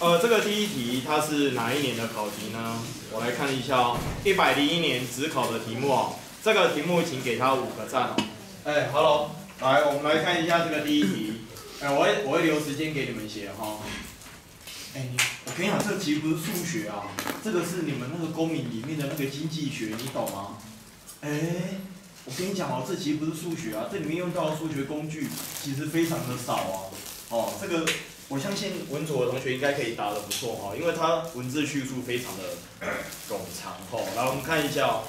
呃，这个第一题它是哪一年的考题呢？我来看一下哦，一百零一年只考的题目哦。这个题目请给他五个赞哦。哎，Hello，来，我们来看一下这个第一题。哎，我会我会留时间给你们写哈。哎，你我跟你讲，这题不是数学啊，这个是你们那个公民里面的那个经济学，你懂吗？哎，我跟你讲哦，这其实不是数学啊，这里面用到的数学工具其实非常的少啊。哦，这个。我相信文组的同学应该可以答得不错哈，因为它文字叙述非常的 冗长哈。来，我们看一下，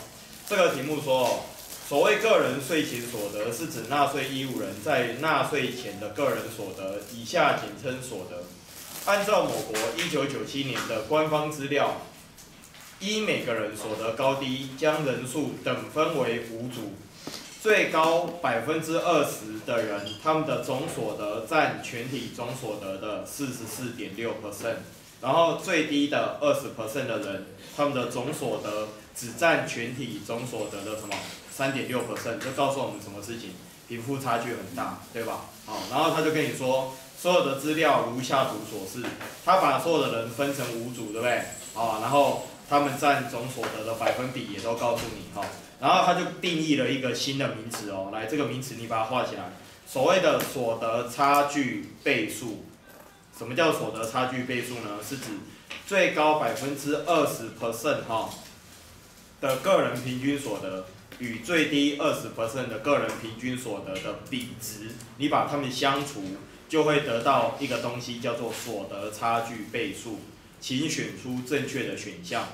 这个题目说，所谓个人税前所得，是指纳税义务人在纳税前的个人所得，以下简称所得。按照某国一九九七年的官方资料，依每个人所得高低，将人数等分为五组。最高百分之二十的人，他们的总所得占全体总所得的四十四点六 percent，然后最低的二十 percent 的人，他们的总所得只占全体总所得的什么三点六 percent，就告诉我们什么事情，贫富差距很大，对吧？好，然后他就跟你说，所有的资料如下图所示，他把所有的人分成五组，对不对？好，然后他们占总所得的百分比也都告诉你，哈。然后他就定义了一个新的名词哦，来这个名词你把它画起来，所谓的所得差距倍数，什么叫所得差距倍数呢？是指最高百分之二十 percent 哈的个人平均所得与最低二十 percent 的个人平均所得的比值，你把它们相除，就会得到一个东西叫做所得差距倍数，请选出正确的选项。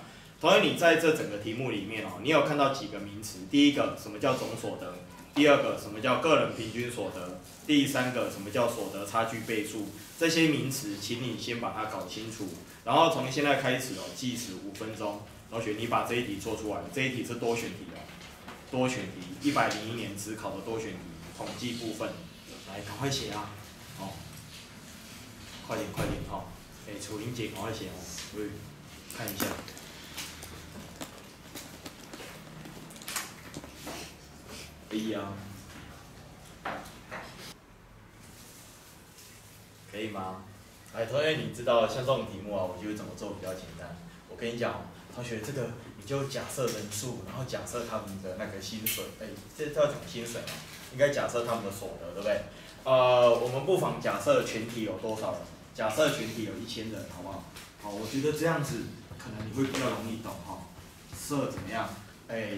所以你在这整个题目里面哦，你有看到几个名词？第一个，什么叫总所得？第二个，什么叫个人平均所得？第三个，什么叫所得差距倍数？这些名词，请你先把它搞清楚。然后从现在开始哦，计时五分钟。同学，你把这一题做出来。这一题是多选题哦，多选题，一百零一年只考的多选题，统计部分。来，赶快写啊！哦，快点，快点哈！哎，楚玲姐，赶快写哦。喂，看一下。可以啊，可以吗？哎，同学，你知道像这种题目啊，我觉得怎么做比较简单？我跟你讲，同学，这个你就假设人数，然后假设他们的那个薪水，哎，这叫什么薪水啊？应该假设他们的所得，对不对？呃，我们不妨假设全体有多少人？假设全体有一千人，好不好？好，我觉得这样子可能你会比较容易懂哈。设怎么样？哎，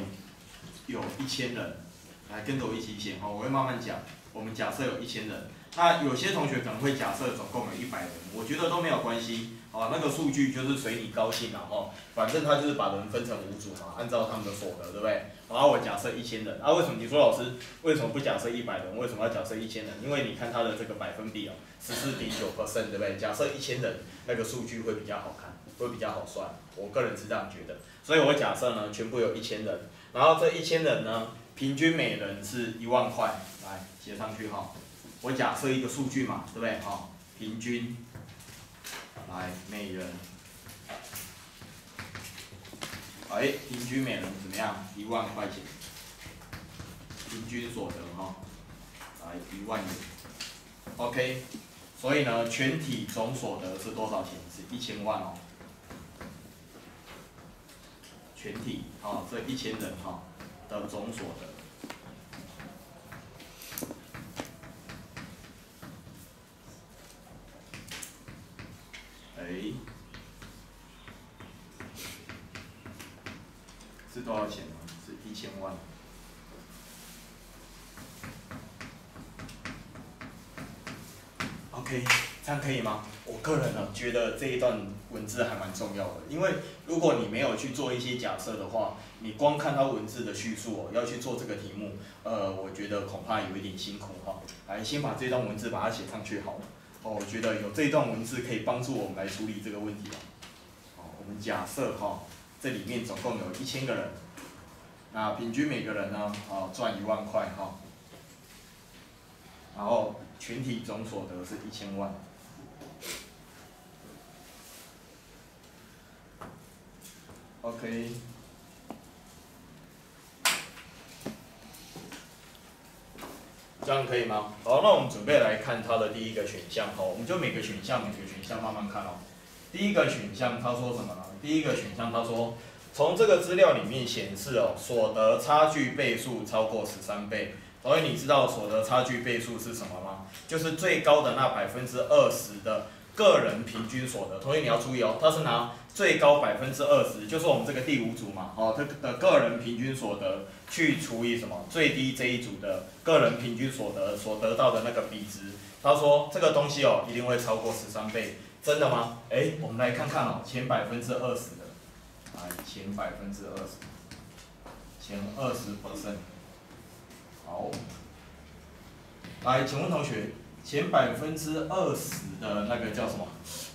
有一千人。来跟着我一起写哈，我会慢慢讲。我们假设有一千人，那有些同学可能会假设总共有一百人，我觉得都没有关系。哦，那个数据就是随你高兴了哈，反正他就是把人分成五组嘛，按照他们的所得，对不对？然后我假设一千人，啊，为什么你说老师为什么不假设一百人？为什么要假设一千人？因为你看他的这个百分比哦，十四点九 percent，对不对？假设一千人，那个数据会比较好看，会比较好算。我个人是这样觉得，所以我假设呢，全部有一千人，然后这一千人呢。平均每人是一万块，来写上去哈。我假设一个数据嘛，对不对哈？平均，来每人，哎，平均每人怎么样？一万块钱，平均所得哈，来一万元。OK，所以呢，全体总所得是多少钱？是一千万哦。全体啊，这一千人哈。的总所得，哎，是多少钱呢？是一千万。OK，这样可以吗？我个人呢，觉得这一段文字还蛮重要的，因为如果你没有去做一些假设的话，你光看到文字的叙述哦，要去做这个题目，呃，我觉得恐怕有一点辛苦哈。来，先把这段文字把它写上去好了。哦，我觉得有这段文字可以帮助我们来处理这个问题哦。好，我们假设哈，这里面总共有一千个人，那平均每个人呢，啊，赚一万块哈。然后全体总所得是一千万，OK，这样可以吗？好，那我们准备来看它的第一个选项哈，我们就每个选项每个选项慢慢看哦。第一个选项他说什么呢？第一个选项他说，从这个资料里面显示哦，所得差距倍数超过十三倍。所以你知道所得差距倍数是什么吗？就是最高的那百分之二十的个人平均所得。同学你要注意哦，他是拿最高百分之二十，就是我们这个第五组嘛，哦，他的个人平均所得去除以什么最低这一组的个人平均所得所得到的那个比值。他说这个东西哦，一定会超过十三倍，真的吗？哎，我们来看看哦，前百分之二十的，来前百分之二十，前二十 percent。好，来，请问同学，前百分之二十的那个叫什么？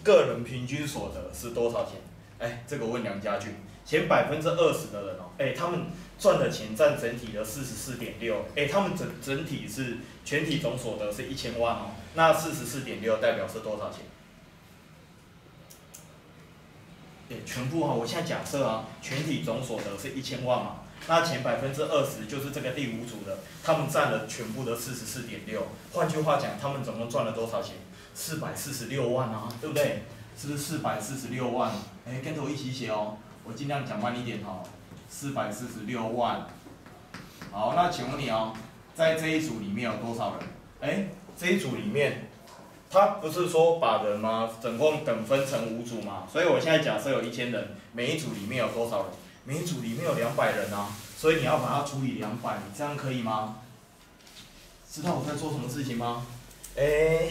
个人平均所得是多少钱？哎，这个问梁家俊，前百分之二十的人哦，哎，他们赚的钱占整体的四十四点六，哎，他们整整体是全体总所得是一千万哦，那四十四点六代表是多少钱？哎，全部啊，我现在假设啊，全体总所得是一千万嘛。那前百分之二十就是这个第五组的，他们占了全部的四十四点六。换句话讲，他们总共赚了多少钱？四百四十六万啊，对不对？是不是四百四十六万？哎，跟着我一起写哦，我尽量讲慢一点哈。四百四十六万。好，那请问你哦，在这一组里面有多少人？哎，这一组里面，他不是说把人吗？总共等分成五组嘛？所以我现在假设有一千人，每一组里面有多少人？每组里面有两百人啊，所以你要把它除以两百，这样可以吗？知道我在做什么事情吗？哎，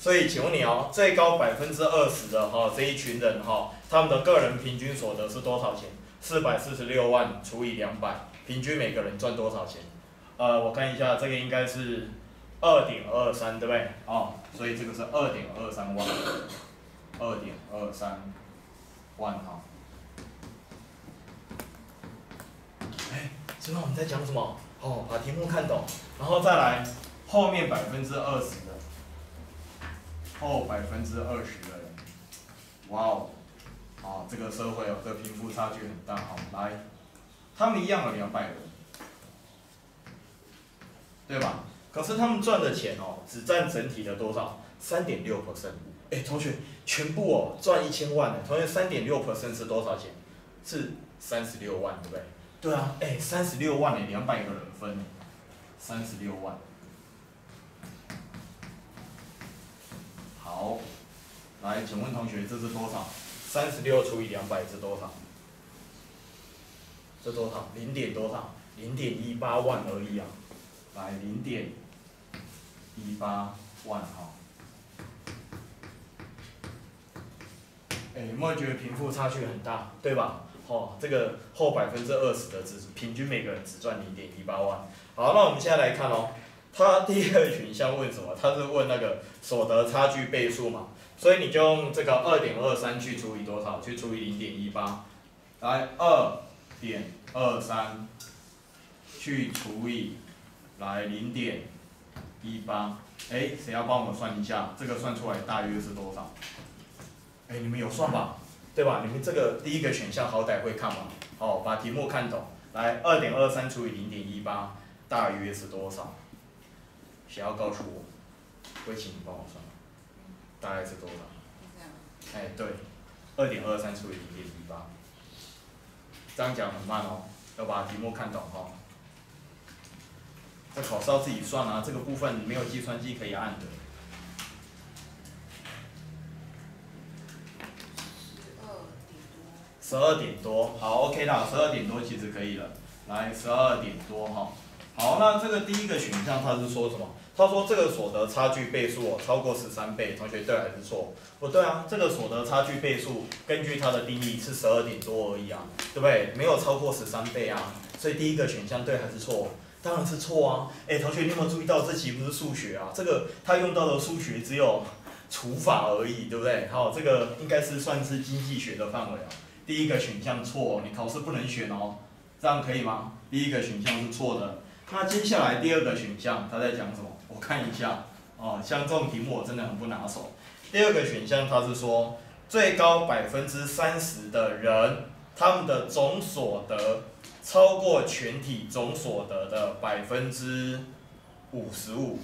所以请问你哦，最高百分之二十的哈这一群人哈，他们的个人平均所得是多少钱？四百四十六万除以两百，平均每个人赚多少钱？呃，我看一下，这个应该是二点二三，对不对？哦，所以这个是二点二三万，二点二三万哈。知道我们在讲什么？哦，把题目看懂，然后再来后面百分之二十的，后百分之二十的人，哇哦，啊，这个社会哦，这贫富差距很大。好，来，他们一样有两百人，对吧？可是他们赚的钱哦，只占整体的多少？三点六 percent。哎，同学，全部哦赚一千万的，同学三点六 percent 是多少钱？是三十六万，对不对？对啊，哎，三十六万呢，两百个人分，三十六万。好，来，请问同学，这是多少？三十六除以两百是多少？这多少？零点多少？零点一八万而已啊！来，零点一八万哈。哎，有没有觉得贫富差距很大？对吧？哦，这个后百分之二十的只平均每个人只赚零点一八万。好，那我们现在来看哦，它第二个选项问什么？它是问那个所得差距倍数嘛，所以你就用这个二点二三去除以多少？去除以零点一八，来二点二三去除以来零点一八，哎，谁要帮我算一下？这个算出来大约是多少？哎，你们有算吧？对吧？你们这个第一个选项好歹会看嘛？哦，把题目看懂。来，二点二三除以零点一八，大约是多少？谁要告诉我？会请你帮我算。大概是多少？哎，对，二点二三除以零点一八。这样讲很慢哦，要把题目看懂哈。这考试要自己算啊，这个部分没有计算机可以按的。十二点多，好，OK 啦，十二点多其实可以了。来，十二点多哈，好，那这个第一个选项它是说什么？他说这个所得差距倍数哦超过十三倍，同学对还是错？不对啊，这个所得差距倍数根据它的定义是十二点多而已啊，对不对？没有超过十三倍啊，所以第一个选项对还是错？当然是错啊！哎，同学你有没有注意到这题不是数学啊？这个他用到的数学只有除法而已，对不对？好，这个应该是算是经济学的范围啊。第一个选项错，你考试不能选哦，这样可以吗？第一个选项是错的。那接下来第二个选项他在讲什么？我看一下哦，像这种题目我真的很不拿手。第二个选项他是说，最高百分之三十的人，他们的总所得超过全体总所得的百分之五十五，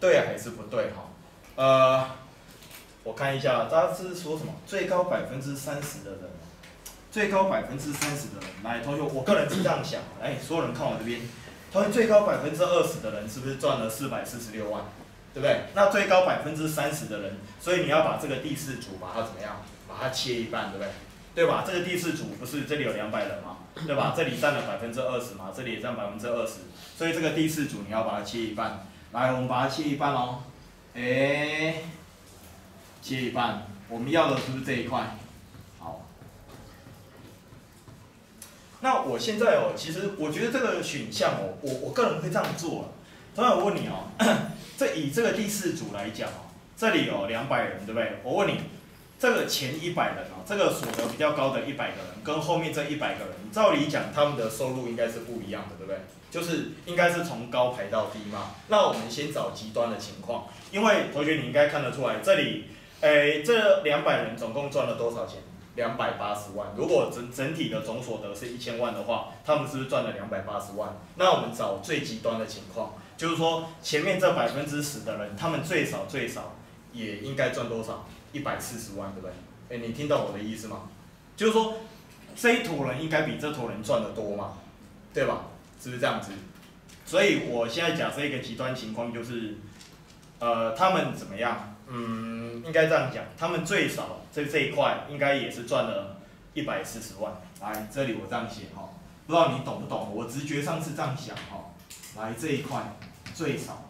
对还是不对哈？呃，我看一下，他是说什么？最高百分之三十的人，最高百分之三十的人，来，同学，我个人是这样想，哎，所有人看我这边，同学，最高百分之二十的人是不是赚了四百四十六万？对不对？那最高百分之三十的人，所以你要把这个第四组把它怎么样？把它切一半，对不对？对吧？这个第四组不是这里有两百人嘛？对吧？这里占了百分之二十嘛？这里也占百分之二十，所以这个第四组你要把它切一半。来，我们把它切一半哦。哎，切一半，我们要的是不是这一块？那我现在哦，其实我觉得这个选项哦，我我个人会这样做啊。同样，我问你哦，这以这个第四组来讲哦，这里有两百人，对不对？我问你。这个前一百人啊，这个所得比较高的一百个人，跟后面这一百个人，照理讲他们的收入应该是不一样的，对不对？就是应该是从高排到低嘛。那我们先找极端的情况，因为同学你应该看得出来，这里，诶，这两百人总共赚了多少钱？两百八十万。如果整整体的总所得是一千万的话，他们是不是赚了两百八十万？那我们找最极端的情况，就是说前面这百分之十的人，他们最少最少也应该赚多少？一百四十万，对不对？哎，你听到我的意思吗？就是说，这一坨人应该比这坨人赚的多嘛，对吧？是不是这样子？所以我现在假设一个极端情况，就是，呃，他们怎么样？嗯，应该这样讲，他们最少这这一块应该也是赚了一百四十万。来，这里我这样写哈，不知道你懂不懂？我直觉上是这样想哈。来，这一块最少。